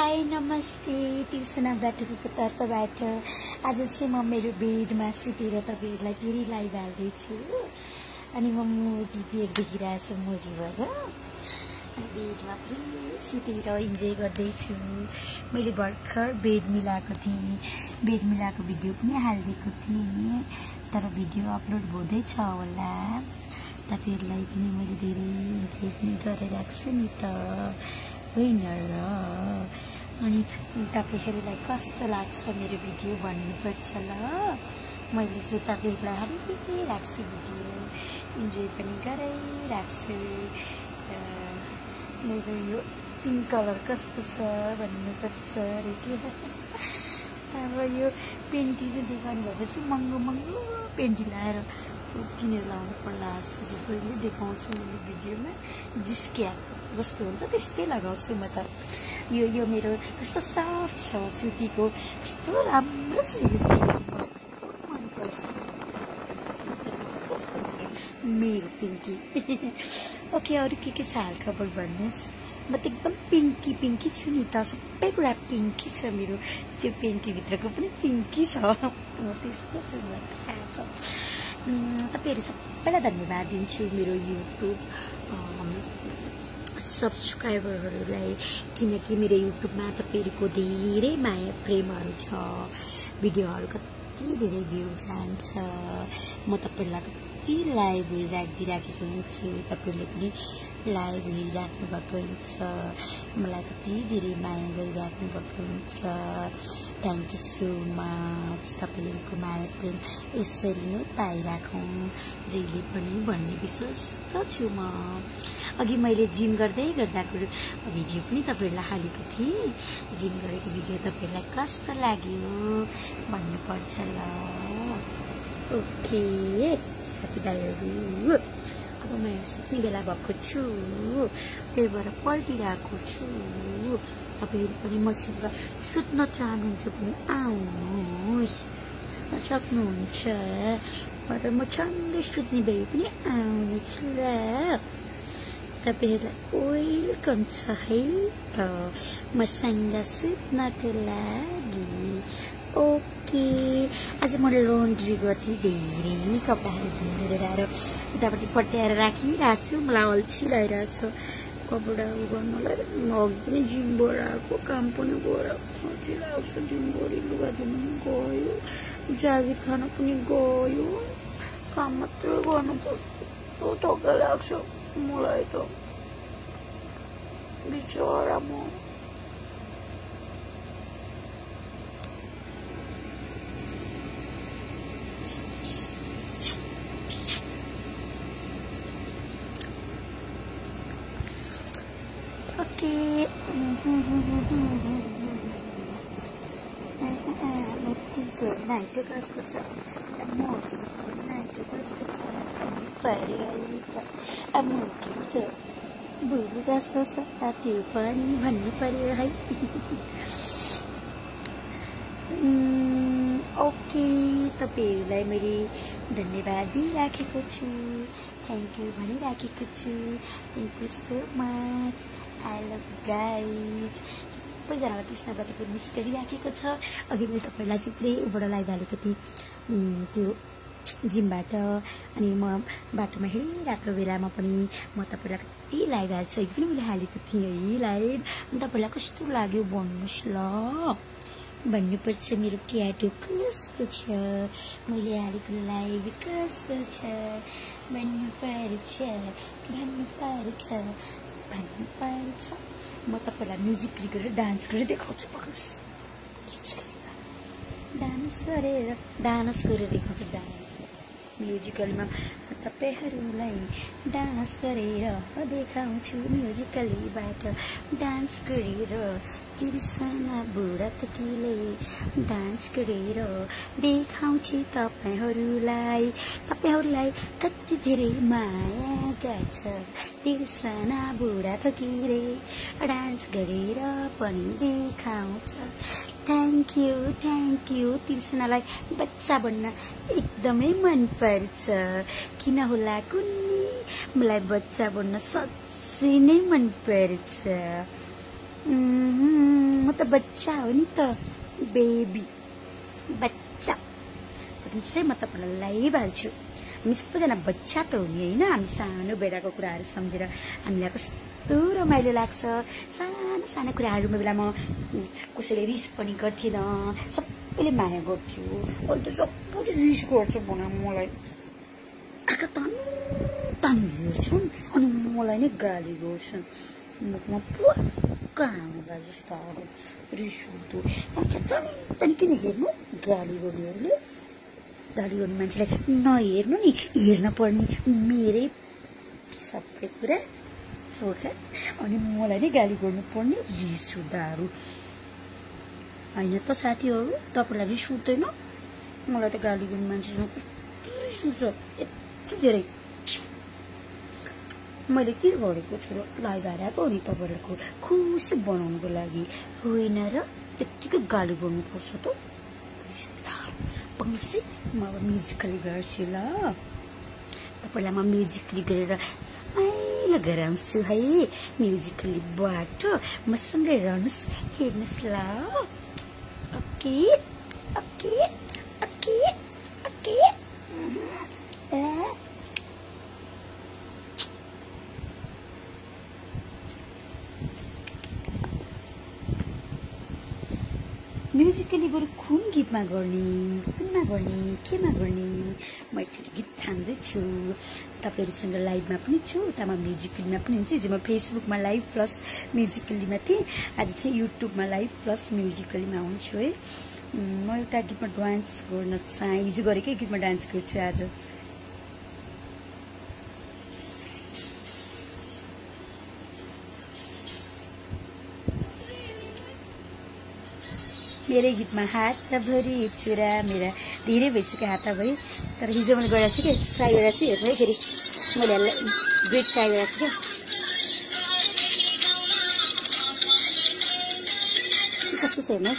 High नमस्ते तिर्सना ब्याटरीको तर्फबाट आज चाहिँ म मेरो बेडमा सुतेर तपाईँहरूलाई फेरि लाइभ हाल्दैछु अनि म मोटी बेड देखिरहेको छु मोटी भएर बेडमा फेरि सुतेर इन्जोय गर्दैछु मैले भर्खर बेड मिलाएको थिएँ बेड मिलाएको भिडियो पनि हालिदिएको थिएँ तर भिडियो अपलोड हुँदैछ होला तपाईँहरूलाई पनि मैले धेरै इन्जोय पनि गरिरहेको छु नि त होइन र अनि तपाईँहरूलाई कस्तो लाग्छ मेरो भिडियो भन्नुपर्छ ल। मैले चाहिँ तपाईँहरूलाई हरेकै राख्छु भिडियो। इन्जोय पनि गराइराख्छु मेरो यो पिङ्क कलर कस्तो छ भन्नुपर्छ अरे के? अब यो पेन्टी चाहिँ देखाउनु भएपछि महँगो महँगो पेन्टी लाएर किनेर लाउनु पर्ला जस्तो चाहिँ सोहीले देखाउँछु भिडियोमा। जिस्किया जस्तो हुन्छ त्यस्तै लगाउँछु म त। यो यो मेरो कस्तो सफ्ट छ सुतीको कस्तो राम्रो छ यो मेरो पिङ्की। ओके अरू के के छ हालखबर भन्नुहोस्। म त एकदम पिङ्की पिङ्की छु नि त। सबै कुरा पिङ्की छ मेरो। त्यो पेन्टीभित्रको पनि पिङ्की छ। त्यस्तो छु मलाई थाहा छ। तपाईँहरू सबैलाई धन्यवाद दिन्छु मेरो युट्युब सब्सक्राइबरहरूलाई किनकि मेरो युट्युबमा तपाईँहरूको धेरै माया प्रेमहरू छ। भिडियोहरू कति धेरै भ्यू जान्छ। म तपाईँहरूलाई कति लाइभ राखिदिइराखेको हुन्छु तपाईँहरूले पनि लाइभ हेरिराख्नु भएको हुन्छ। मलाई कति धेरै माया गरिराख्नु भएको हुन्छ थ्याङ्क यू सो मच तपाईँहरूको माया प्रेम यसरी नै पाइराखौँ जहिले पनि भन्ने विश्वस्त छु म। अघि मैले जिम गर्दै गर्दाको भिडियो पनि तपाईँहरूलाई हालेको थिएँ। जिम गरेको भिडियो तपाईँहरूलाई कस्तो लाग्यो भन्नुपर्छ ल। ओके। साथीभाइहरू अब म सुत्ने बेला भएको छु त्यही भएर पल्टिरहेको छु तपाईँहरू पनि मसँग सुत्न चाहनुहुन्छ भने आउनुहोस् सक्नुहुन्छ तर म छन्दै सुत्ने भए पनि आउनेछु ल तपाईँहरूलाई वेलकम छ है त मसँग सुत्नको लागि ओके आज मैले लोन्ड्री गर्थेँ धेरै कपडाहरू धुएर आएर उतापट्टि पट्याएर राखिरहेको छु मलाई अल्छी लगाइरहेको छ। कपडा उ गर्नलाई पनि जिमबाट आएको काम पनि गएर अल्छी लाग्छ दिनभरि लुगा धुनु गयो जागिर खान पनि गयो काम मात्रै गर्नु पर्छ। थका लाग्छ मलाई त। बिचरा म। कस्तो छ पनि भन्नु है ओके तपाईँहरूलाई मैले धन्यवाद दिइराखेको छु थ्याङ्क यू भनिराखेको छु thank you so much I love guys सबैजनालाई चाहिँ मिस गरिराखेको छ। अघि मैले तपाईँहरूलाई चाहिँ पुरै उबाट लाइभ हालेको थिएँ त्यो जिमबाट। अनि म बाटोमा हिँडिरहेको बेलामा पनि म तपाईँलाई कति लाइभ हाल्छु पनि मैले हालेको थिएँ है लाइभ। अनि तपाईँलाई कस्तो लाग्यो भन्नुहोस् ल। भन्नुपर्छ मेरो ट्याटो कस्तो छ? मैले हालेको लाइभ कस्तो छ? भन्नुपर्छ भन्नुपर्छ भन्नुपर्छ। म तपाईँलाई म्युजिक गरेर डान्स गरेर देखाउँछु पक्नुहोस् डान्स गरेर डान्स गरेर देखाउँछु डान्स म्युजिकलमा तपाईँहरूलाई डान्स गरेर देखाउँछु म्युजिकलीबाट डान्स गरेर तिर्सना बुढा तकिले डान्स गरेर देखाउँछु तपाईँहरूलाई। तपाईँहरूलाई कति धेरै माया गर्छ तिर्सना बुढा तकिले डान्स गरेर पनि देखाउँछ। थ्याङ्क यू थ्याङ्क यू तिर्सनालाई बच्चा बन्न एकदमै मनपर्छ। किन होला कुन्नी? मलाई बच्चा बन्न साँच्चै नै मनपर्छ। म त बच्चा हो नि त बेबी बच्चा। म तपाईँलाई लाइभ हाल्छु हामी सबैजना बच्चा त हो नि होइन हामी सानो बेडाको कुराहरू सम्झेर हामीलाई कस्तो रमाइलो लाग्छ सानो सानो कुराहरूमा बेला म कसैले रिस पनि गर्थेन सबैले माया गर्थ्यो अहिले त सबैले रिस गर्छ भन मलाई आँखा तान तान हेर्छन् अनि मलाई नै गाली गर्छन् मुखमा पुक्क हाम्रा जस्तो अब रिस उठ्दो आँखा तान तान किन हेर्नु गाली गर्नेहरूले गाली गर्ने मान्छेलाई नहेर्नु नि हेर्न पर्ने मेरै सबै कुरा फोका अनि मलाई नै गाली गर्नु पर्ने रिस उठ्दाहरू होइन त साथीहरू तपाईँलाई रिस उठ्दैन मलाई त गाली गर्ने मान्छेसँग कस्तो रिस यति धेरै। मैले के गरेको छु? र लाइभ हालेको नि तपाईँहरूको खुसी बनाउनुको लागि होइन र त्यत्तिकै गाली गर्नुपर्छ त। पङ्सी म अब म्युजिकली गर्छु ल। तपाईँलाई म म्युजिकली गरेर रमाइलो गराउँछु है। म्युजिकली बाटो मसँगै रहनुहोस् हेर्नुहोस् ल। Okay okay okay okay. Musically बरु गीतमा गर्ने कुनमा गर्ने केमा गर्ने? म एकचोटि गीत छान्दैछु। तपाईँहरूसँग लाइभमा पनि छु उतामा म्युजिकलीमा पनि हुन्छ। हिजो म फेसबुकमा लाइभ प्लस म्युजिकलीमा थिएँ। आज चाहिँ युट्युबमा लाइभ प्लस म्युजिकलीमा हुन्छु है। म एउटा गीतमा डान्स गर्न चाह। हिजो गरेकै गीतमा डान्स गर्छु आज। मेरै गीतमा हातभरि छुरा मेरा। धेरै भइसक्यो हातभरि तर हिजो मैले गरेको छु कि ट्राई गरेको छु हेर्नु है फेरि। मैले ग्रेट ट्राई गरेको छु क्या। कस्तो छ हेर्नु?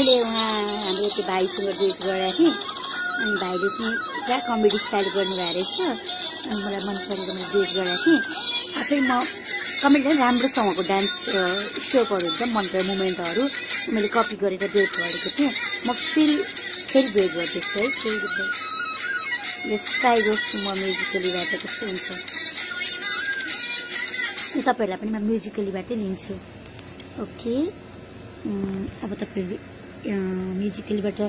मैले उहाँ हाम्रो त्यो भाइसँग डेट गरेको थिएँ। अनि भाइले चाहिँ पुरा कमेडी स्टाइल गर्नुभएको रहेछ। अनि मलाई मन परेर मैले डेट गरेको थिएँ। आफै म कमेडी पनि राम्रो छ उहाँको डान्स स्टेपहरू एकदम मन पऱ्यो मुमेन्टहरू। मैले कपी गरेर डेट गरेको थिएँ। म फेरि फेरि डेट गर्दैछु है फेरि ट्राई गर्छु म म्युजिकलीबाट कस्तो हुन्छ। तपाईँहरूलाई पनि म म्युजिकलीबाटै लिन्छु। ओके अब तपाईँहरू म्युजिकलबाट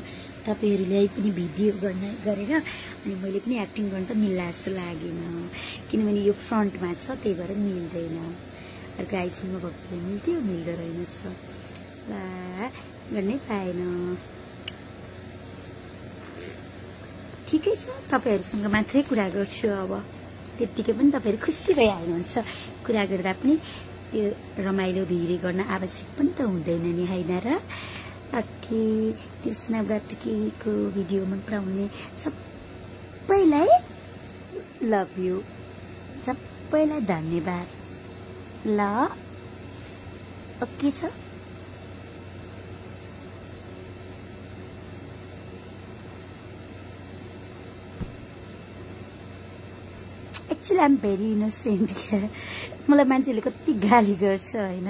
तपाईँहरूलाई पनि भिडियो गर्न गरेर अनि मैले पनि एक्टिङ गर्न त मिल्ला जस्तो लागेन। किनभने यो फ्रन्टमा छ त्यही भएर मिल्दैन। अर्को आइफोनमा भएको मिल्थ्यो मिल्दो रहेनछ। ला गर्नै पाएन। ठिकै छ तपाईँहरूसँग मात्रै कुरा गर्छु अब। त्यत्तिकै पनि तपाईँहरू खुसी भइहाल्नुहुन्छ। कुरा गर्दा पनि त्यो रमाइलो धेरै गर्न आवश्यक पनि त हुँदैन नि होइन र? ओके कृष्ण व्रतकीको भिडियो मन पराउने सबैलाई लभ यु सबैलाई धन्यवाद. ल ओके छ? एक्चुली आइम भेरी इनोसेन्ट क्या? मलाई मान्छेले कति गाली गर्छ होइन?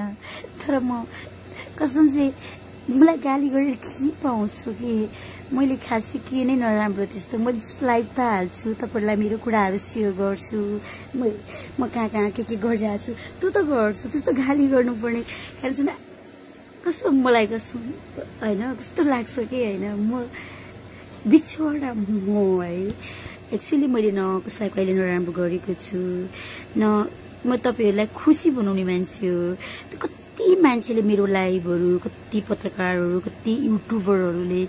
तर म कसम चाहिँ मलाई गाली गरेर के पाउँछु कि? मैले खासै के नै नराम्रो त्यस्तो म लाइभ त हाल्छु तपाईँहरूलाई मेरो कुराहरू सेयर गर्छु। म म कहाँ कहाँ के के गरिरहेको छु त्यो त गर्छु त्यस्तो गाली गर्नुपर्ने। न कस्तो मलाई कस्तो होइन? कस्तो लाग्छ कि होइन? म बिचवटा म है। एक्चुली मैले न कसैलाई कहिले नराम्रो गरेको छु न म तपाईँहरूलाई खुसी बनाउने मान्छे हो। कति मान्छेले मेरो लाइभहरू कति पत्रकारहरू कति युट्युबरहरूले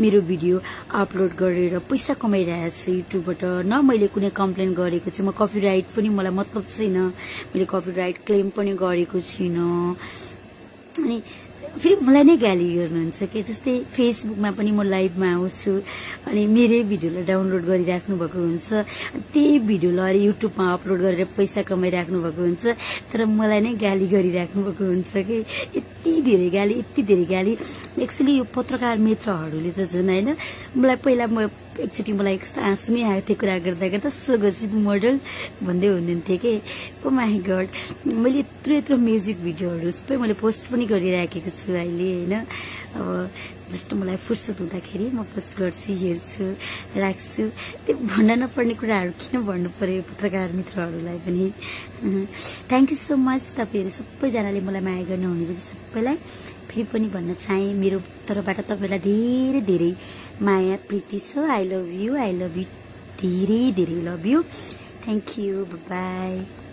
मेरो भिडियो अपलोड गरेर पैसा कमाइरहेको छ युट्युबबाट। न मैले कुनै कम्प्लेन गरेको छु म कपिराइट पनि मलाई मतलब छैन। मैले कपिराइट क्लेम पनि गरेको छुइनँ अनि फेरि मलाई नै गाली गर्नुहुन्छ कि? जस्तै फेसबुकमा पनि म लाइभमा आउँछु अनि मेरै भिडियोलाई डाउनलोड गरिराख्नु भएको हुन्छ त्यही भिडियोलाई युट्युबमा अपलोड गरेर पैसा कमाइराख्नु भएको हुन्छ तर मलाई नै गाली गरिराख्नु भएको हुन्छ कि? यति धेरै गाली यति धेरै गाली। एक्चुली यो पत्रकार मित्रहरूले त झन् होइन मलाई पहिला म एकचोटि मलाई कस्तो आँसु नै आएको थियो कुरा गर्दा गर्दा सुगसित मोडल भन्दै हुनुहुन्थ्यो कि? ओ माई गड मैले यत्रो यत्रो म्युजिक भिडियोहरू सबै मैले पोस्ट पनि गरिराखेको छु अहिले होइन। अब जस्तो मलाई फुर्सद हुँदाखेरि म पोस्ट गर्छु हेर्छु राख्छु। त्यो भन्न नपर्ने कुराहरू किन भन्नु पर्यो पत्रकार मित्रहरूलाई पनि? थ्याङ्क यू सो मच तपाईँहरू सबैजनाले मलाई माया गर्नुहुनेछ सबैलाई। फेरि पनि भन्न चाहेँ मेरो तर्फबाट तपाईँलाई धेरै धेरै माया प्रीति छ। I love you I love you धेरै धेरै love you thank you bye